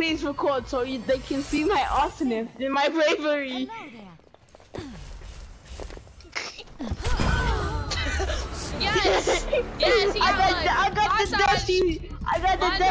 please record so you, they can see my awesomeness and my bravery. Yes! Yes, I got the, I got the dusty. I got the dusty.